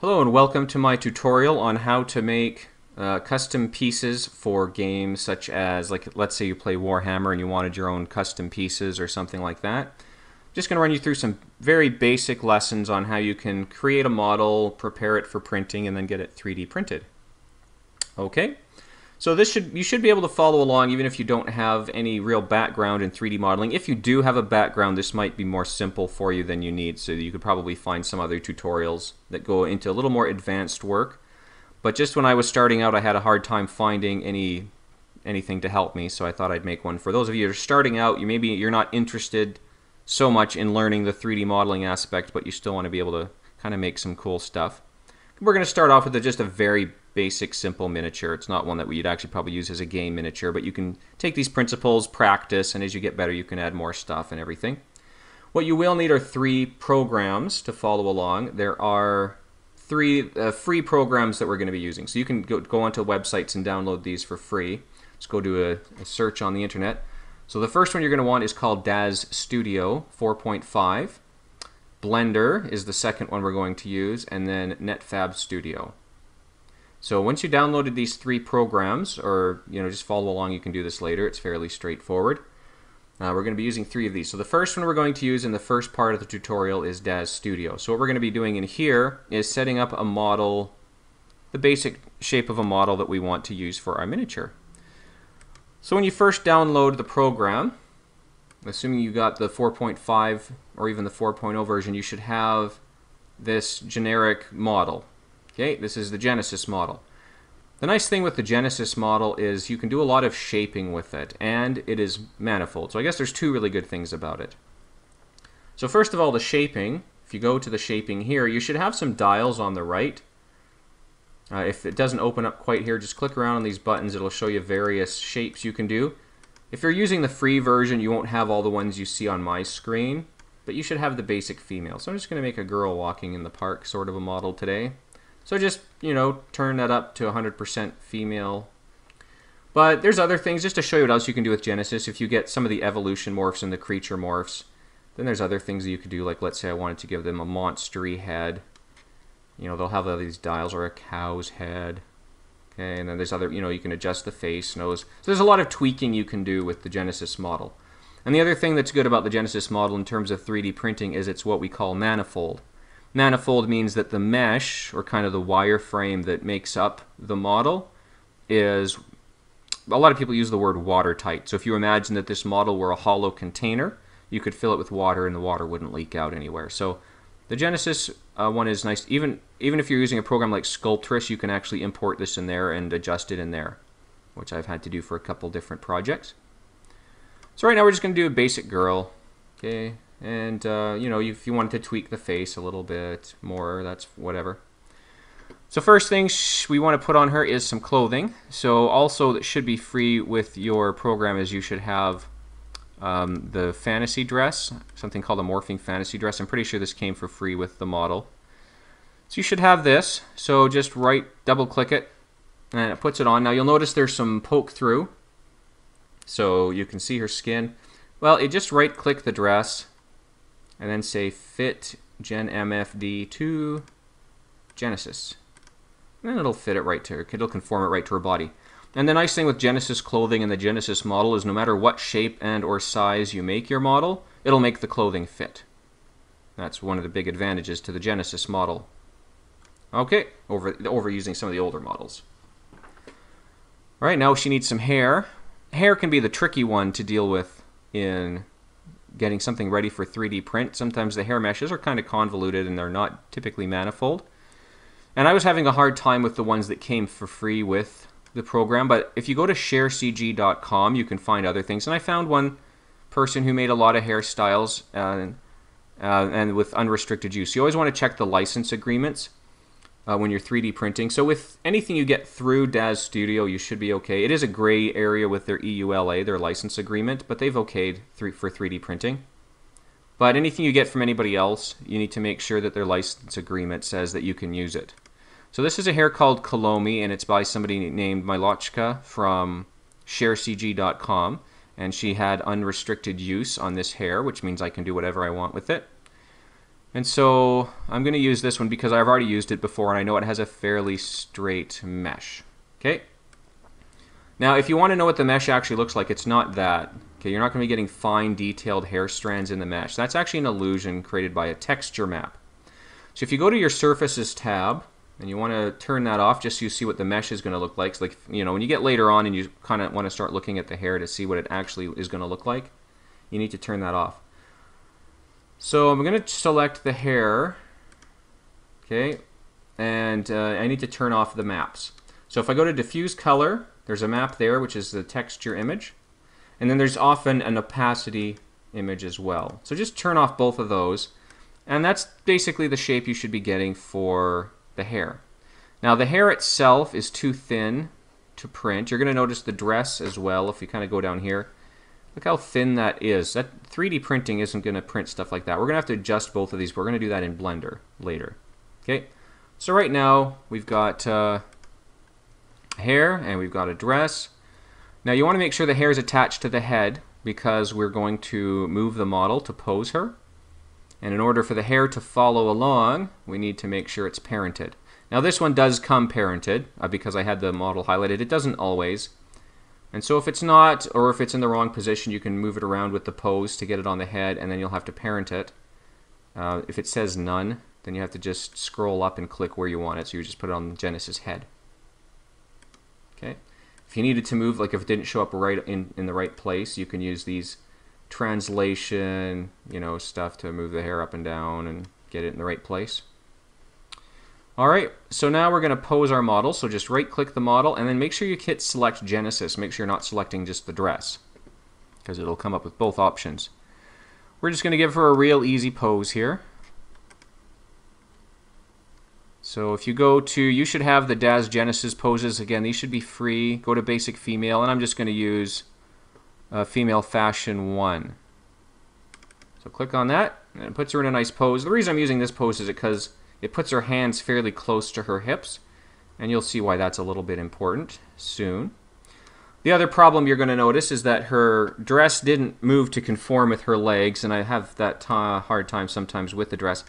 Hello and welcome to my tutorial on how to make uh, custom pieces for games such as, like, let's say you play Warhammer and you wanted your own custom pieces or something like that. I'm just going to run you through some very basic lessons on how you can create a model, prepare it for printing, and then get it 3D printed. Okay. So this should you should be able to follow along even if you don't have any real background in 3D modeling. If you do have a background, this might be more simple for you than you need. So you could probably find some other tutorials that go into a little more advanced work. But just when I was starting out, I had a hard time finding any anything to help me, so I thought I'd make one. For those of you who are starting out, you maybe you're not interested so much in learning the 3D modeling aspect, but you still want to be able to kind of make some cool stuff. We're going to start off with just a very basic, simple miniature. It's not one that we'd actually probably use as a game miniature, but you can take these principles, practice, and as you get better, you can add more stuff and everything. What you will need are three programs to follow along. There are three uh, free programs that we're going to be using. So you can go, go onto websites and download these for free. Let's go do a, a search on the internet. So the first one you're going to want is called DAZ Studio 4.5. Blender is the second one we're going to use, and then Netfabb Studio. So once you downloaded these three programs, or you know, just follow along, you can do this later. It's fairly straightforward. Uh, we're going to be using three of these. So the first one we're going to use in the first part of the tutorial is DAZ Studio. So what we're going to be doing in here is setting up a model, the basic shape of a model that we want to use for our miniature. So when you first download the program, assuming you got the 4.5 or even the 4.0 version, you should have this generic model. Okay, this is the Genesis model. The nice thing with the Genesis model is you can do a lot of shaping with it, and it is manifold. So I guess there's two really good things about it. So first of all, the shaping. If you go to the shaping here, you should have some dials on the right. Uh, if it doesn't open up quite here, just click around on these buttons. It'll show you various shapes you can do. If you're using the free version, you won't have all the ones you see on my screen, but you should have the basic female. So I'm just going to make a girl walking in the park sort of a model today. So just, you know, turn that up to 100% female. But there's other things, just to show you what else you can do with Genesis. If you get some of the evolution morphs and the creature morphs, then there's other things that you could do, like let's say I wanted to give them a monstery head. You know, they'll have all these dials or a cow's head. Okay, and then there's other, you know, you can adjust the face, nose. So there's a lot of tweaking you can do with the Genesis model. And the other thing that's good about the Genesis model in terms of 3D printing is it's what we call manifold. Manifold means that the mesh, or kind of the wireframe that makes up the model, is a lot of people use the word watertight. So if you imagine that this model were a hollow container, you could fill it with water and the water wouldn't leak out anywhere. So the Genesis uh, one is nice. Even even if you're using a program like Sculptris, you can actually import this in there and adjust it in there, which I've had to do for a couple different projects. So right now we're just going to do a basic girl. Okay, and, uh, you know, if you wanted to tweak the face a little bit more, that's whatever. So first thing we want to put on her is some clothing. So also that should be free with your program is you should have um, the fantasy dress, something called a morphing fantasy dress. I'm pretty sure this came for free with the model. So you should have this. So just right double click it and it puts it on. Now you'll notice there's some poke through. So you can see her skin. Well, you just right click the dress and then say fit gen MFD to Genesis. And it'll fit it right to her. It'll conform it right to her body. And the nice thing with Genesis clothing and the Genesis model is no matter what shape and or size you make your model, it'll make the clothing fit. That's one of the big advantages to the Genesis model. Okay, over, over using some of the older models. All right, now she needs some hair. Hair can be the tricky one to deal with in getting something ready for 3D print. Sometimes the hair meshes are kind of convoluted and they're not typically manifold. And I was having a hard time with the ones that came for free with the program, but if you go to sharecg.com, you can find other things. And I found one person who made a lot of hairstyles uh, uh, and with unrestricted use. You always want to check the license agreements uh, when you're 3D printing. So with anything you get through DAZ Studio, you should be okay. It is a gray area with their EULA, their license agreement, but they've okayed for 3D printing. But anything you get from anybody else, you need to make sure that their license agreement says that you can use it. So this is a hair called Kolomi, and it's by somebody named Milochka from sharecg.com. And she had unrestricted use on this hair, which means I can do whatever I want with it. And so I'm going to use this one because I've already used it before and I know it has a fairly straight mesh. Okay. Now, if you want to know what the mesh actually looks like, it's not that. Okay, you're not going to be getting fine detailed hair strands in the mesh. That's actually an illusion created by a texture map. So if you go to your surfaces tab and you want to turn that off just so you see what the mesh is going to look like. So like, you know, when you get later on and you kind of want to start looking at the hair to see what it actually is going to look like, you need to turn that off. So I'm going to select the hair, okay, and uh, I need to turn off the maps. So if I go to diffuse color, there's a map there, which is the texture image. And then there's often an opacity image as well. So just turn off both of those. And that's basically the shape you should be getting for the hair. Now the hair itself is too thin to print. You're going to notice the dress as well if you kind of go down here. Look how thin that is. That 3D printing isn't going to print stuff like that. We're going to have to adjust both of these. We're going to do that in Blender later. Okay, so right now we've got uh, hair and we've got a dress. Now you want to make sure the hair is attached to the head because we're going to move the model to pose her. And in order for the hair to follow along, we need to make sure it's parented. Now this one does come parented uh, because I had the model highlighted. It doesn't always. And so if it's not, or if it's in the wrong position, you can move it around with the pose to get it on the head, and then you'll have to parent it. Uh, if it says none, then you have to just scroll up and click where you want it. So you just put it on the Genesis head. Okay. If you needed to move, like if it didn't show up right in, in the right place, you can use these translation, you know, stuff to move the hair up and down and get it in the right place. All right, so now we're going to pose our model. So just right click the model and then make sure you hit select Genesis. Make sure you're not selecting just the dress because it'll come up with both options. We're just going to give her a real easy pose here. So if you go to, you should have the Daz Genesis poses. Again, these should be free. Go to basic female and I'm just going to use uh, female fashion 1. So click on that and it puts her in a nice pose. The reason I'm using this pose is because it puts her hands fairly close to her hips, and you'll see why that's a little bit important soon. The other problem you're going to notice is that her dress didn't move to conform with her legs, and I have that hard time sometimes with the dress.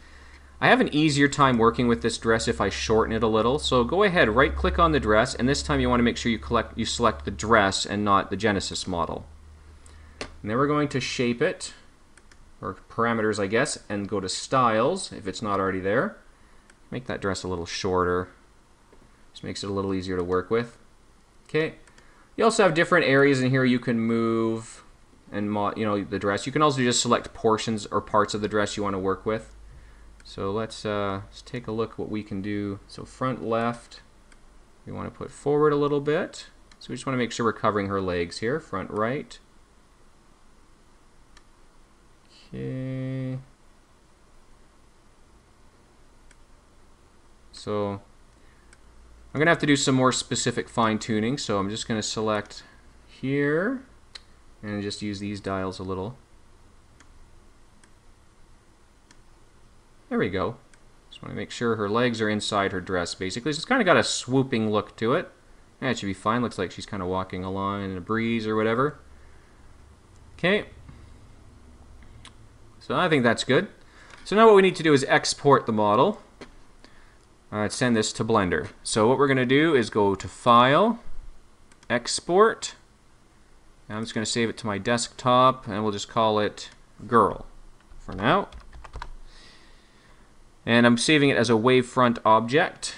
I have an easier time working with this dress if I shorten it a little. So go ahead, right click on the dress, and this time you want to make sure you, collect, you select the dress and not the Genesis model. And then we're going to shape it, or parameters I guess, and go to styles if it's not already there. Make that dress a little shorter. Just makes it a little easier to work with. Okay. You also have different areas in here you can move and you know the dress. You can also just select portions or parts of the dress you want to work with. So let's, uh, let's take a look what we can do. So front left, we want to put forward a little bit. So we just want to make sure we're covering her legs here. Front right. Okay. So I'm going to have to do some more specific fine tuning. So I'm just going to select here and just use these dials a little. There we go. Just want to make sure her legs are inside her dress, basically. So it's kind of got a swooping look to it. That should be fine. Looks like she's kind of walking along in a breeze or whatever. Okay. So I think that's good. So now what we need to do is export the model. Uh, send this to Blender. So what we're going to do is go to File, Export. I'm just going to save it to my desktop, and we'll just call it Girl for now. And I'm saving it as a wavefront object.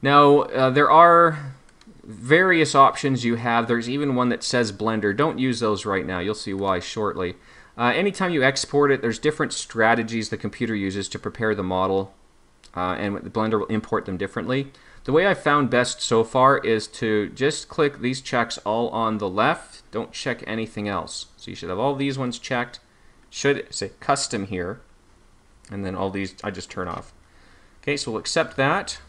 Now, uh, there are various options you have. There's even one that says Blender. Don't use those right now. You'll see why shortly. Uh, anytime you export it, there's different strategies the computer uses to prepare the model uh, and the Blender will import them differently. The way I found best so far is to just click these checks all on the left. Don't check anything else. So you should have all these ones checked. Should say custom here. And then all these I just turn off. Okay, so we'll accept that.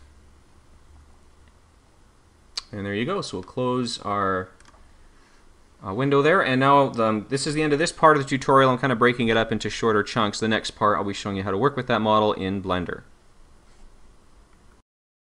And there you go. So we'll close our uh, window there. And now um, this is the end of this part of the tutorial. I'm kind of breaking it up into shorter chunks. The next part I'll be showing you how to work with that model in Blender.